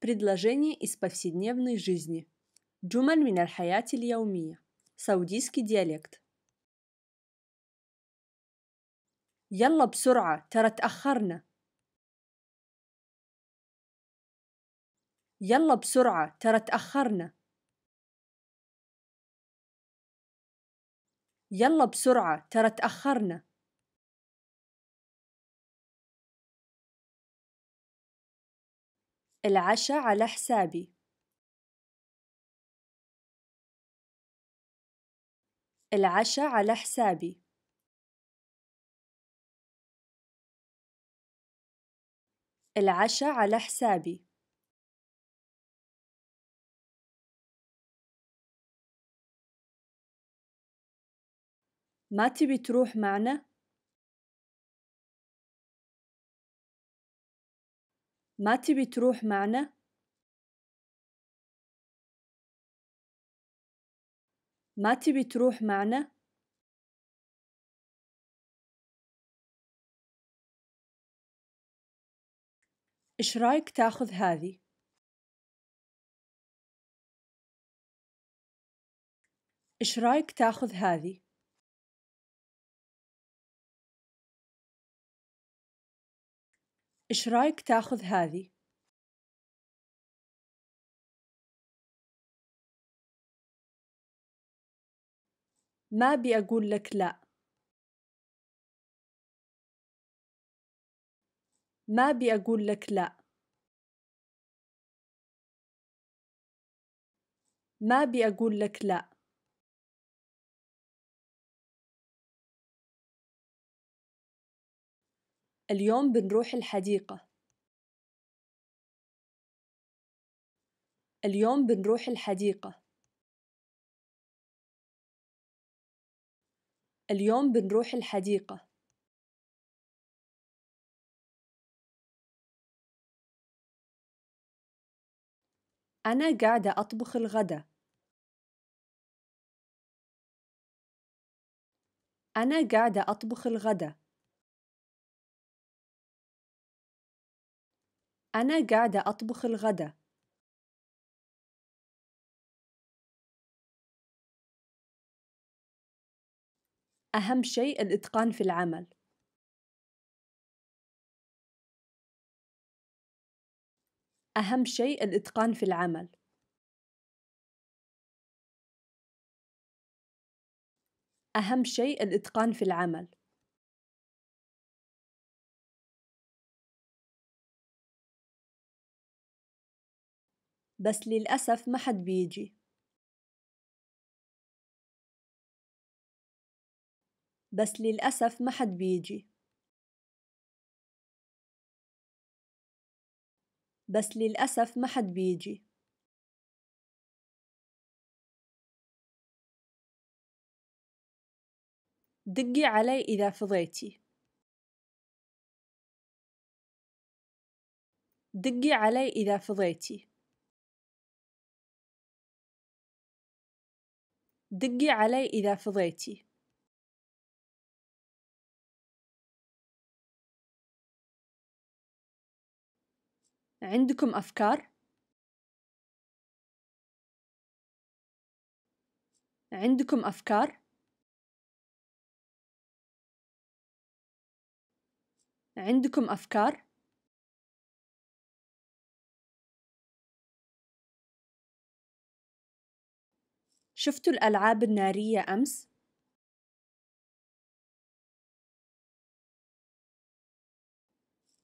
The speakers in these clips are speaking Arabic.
Предложение из повседневной жизни. جمل من الحياة اليومية. سعوديسكي ديالكت. يلا بسرعة ترى تأخرنا. يلا بسرعة ترى تأخرنا. يلا بسرعة ترى تأخرنا. العشاء على حسابي. العشاء على حسابي. العشاء على حسابي. ما تبي تروح معنا؟ ما تبي تروح معنا؟ ما تبي تروح معنا؟ إيش رأيك تاخذ هذي؟ إيش رأيك تاخذ هذي؟ إيش رأيك تاخذ هذي؟ ما أبي أقول لك لا. ما أبي أقول لك لا. ما أبي أقول لك لا. اليوم بنروح الحديقة. اليوم بنروح الحديقة. اليوم بنروح الحديقة. أنا قاعدة أطبخ الغدا. أنا قاعدة أطبخ الغدا. أنا قاعدة أطبخ الغدا. أهم شيء الإتقان في العمل. أهم شيء الإتقان في العمل. أهم شيء الإتقان في العمل. بس للأسف ما حد بيجي. بس للأسف ما حد بيجي. بس للأسف ما حد بيجي. دقي علي إذا فضيتي. دقي علي إذا فضيتي. دقي علي إذا فضيتي. عندكم أفكار؟ عندكم أفكار؟ عندكم أفكار؟ شفتوا الألعاب النارية أمس؟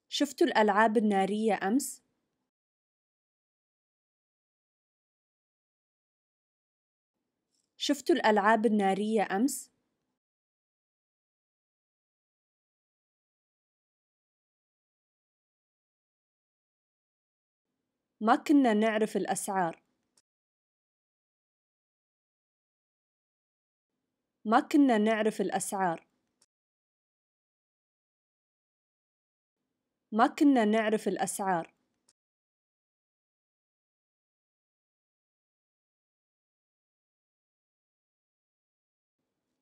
شفتوا الألعاب النارية أمس؟ شفتوا الألعاب النارية أمس؟ ما كنا نعرف الأسعار. ما كنا نعرف الأسعار. ما كنا نعرف الأسعار.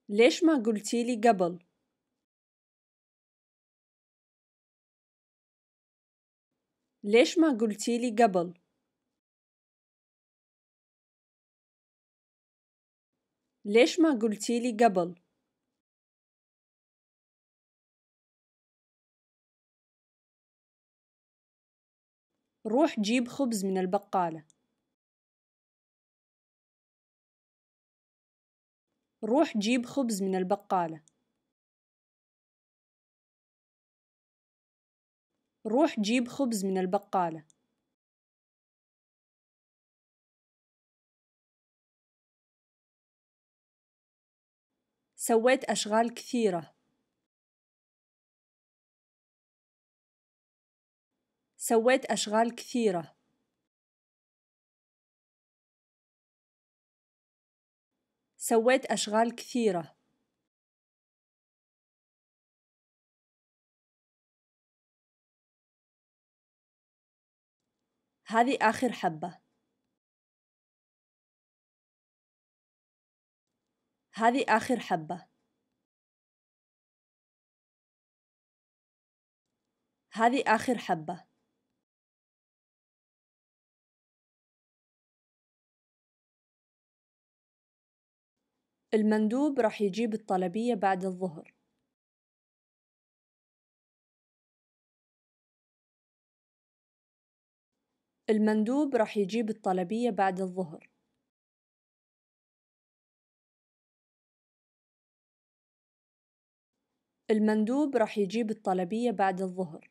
ليش ما قلتي لي قبل؟ ليش ما قلتي لي قبل؟ ليش ما قلتي لي قبل؟ روح جيب خبز من البقالة. روح جيب خبز من البقالة. روح جيب خبز من البقالة. سويت أشغال كثيرة. سويت أشغال كثيرة. سويت أشغال كثيرة. هذه آخر حبة. هذه آخر حبة. هذه آخر حبة. المندوب راح يجيب الطلبية بعد الظهر. المندوب راح يجيب الطلبية بعد الظهر. المندوب راح يجيب الطلبية بعد الظهر.